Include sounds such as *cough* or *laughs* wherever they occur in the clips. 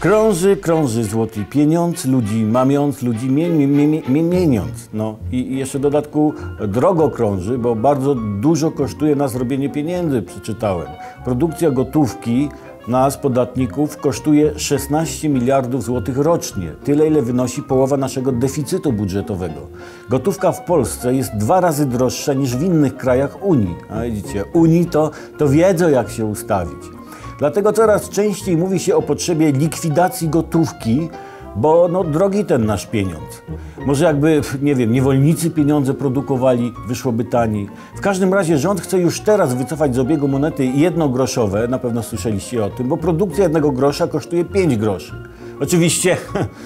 Krąży, krąży złoty pieniądz, ludzi mamiąc, ludzi mie, mie, mie, mie, mieniąc. No i, jeszcze w dodatku drogo krąży, bo bardzo dużo kosztuje nas robienie pieniędzy, przeczytałem. Produkcja gotówki nas, podatników, kosztuje 16 miliardów złotych rocznie. Tyle, ile wynosi połowa naszego deficytu budżetowego. Gotówka w Polsce jest dwa razy droższa niż w innych krajach Unii. A widzicie, Unii to, to wiedzą, jak się ustawić. Dlatego coraz częściej mówi się o potrzebie likwidacji gotówki, bo no, drogi ten nasz pieniądz. Może jakby, nie wiem, niewolnicy pieniądze produkowali, wyszłoby taniej. W każdym razie rząd chce już teraz wycofać z obiegu monety jednogroszowe, na pewno słyszeliście o tym, bo produkcja jednego grosza kosztuje 5 groszy. Oczywiście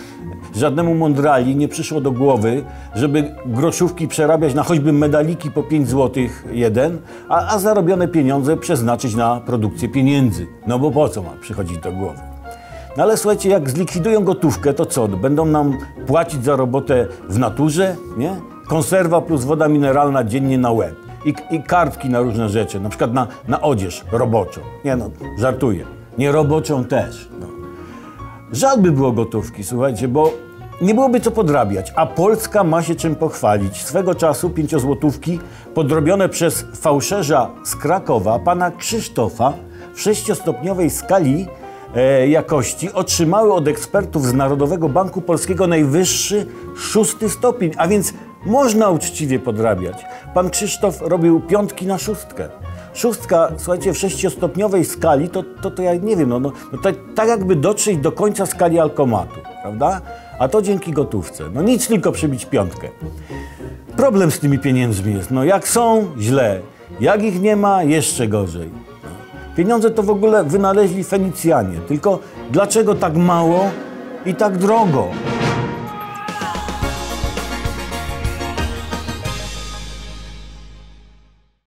*laughs* żadnemu mądrali nie przyszło do głowy, żeby groszówki przerabiać na choćby medaliki po 5 zł jeden, a, a zarobione pieniądze przeznaczyć na produkcję pieniędzy. No bo po co ma przychodzić do głowy? No ale słuchajcie, jak zlikwidują gotówkę, to co? Będą nam płacić za robotę w naturze, nie? Konserwa plus woda mineralna dziennie na łeb. I, i kartki na różne rzeczy, na przykład na, na odzież roboczą. Nie no, żartuję. Nie roboczą też. No. Żal by było gotówki, słuchajcie, bo nie byłoby co podrabiać, a Polska ma się czym pochwalić. Swego czasu pięciozłotówki podrobione przez fałszerza z Krakowa, pana Krzysztofa, w sześciostopniowej skali e, jakości otrzymały od ekspertów z Narodowego Banku Polskiego najwyższy szósty stopień, a więc można uczciwie podrabiać. Pan Krzysztof robił piątki na szóstkę. Szóstka, słuchajcie, w sześciostopniowej skali, to, to, to ja nie wiem, no, no, no to, tak jakby dotrzeć do końca skali alkomatu, prawda? A to dzięki gotówce. No nic, tylko przybić piątkę. Problem z tymi pieniędzmi jest, no jak są, źle. Jak ich nie ma, jeszcze gorzej. Pieniądze to w ogóle wynaleźli Fenicjanie. Tylko dlaczego tak mało i tak drogo?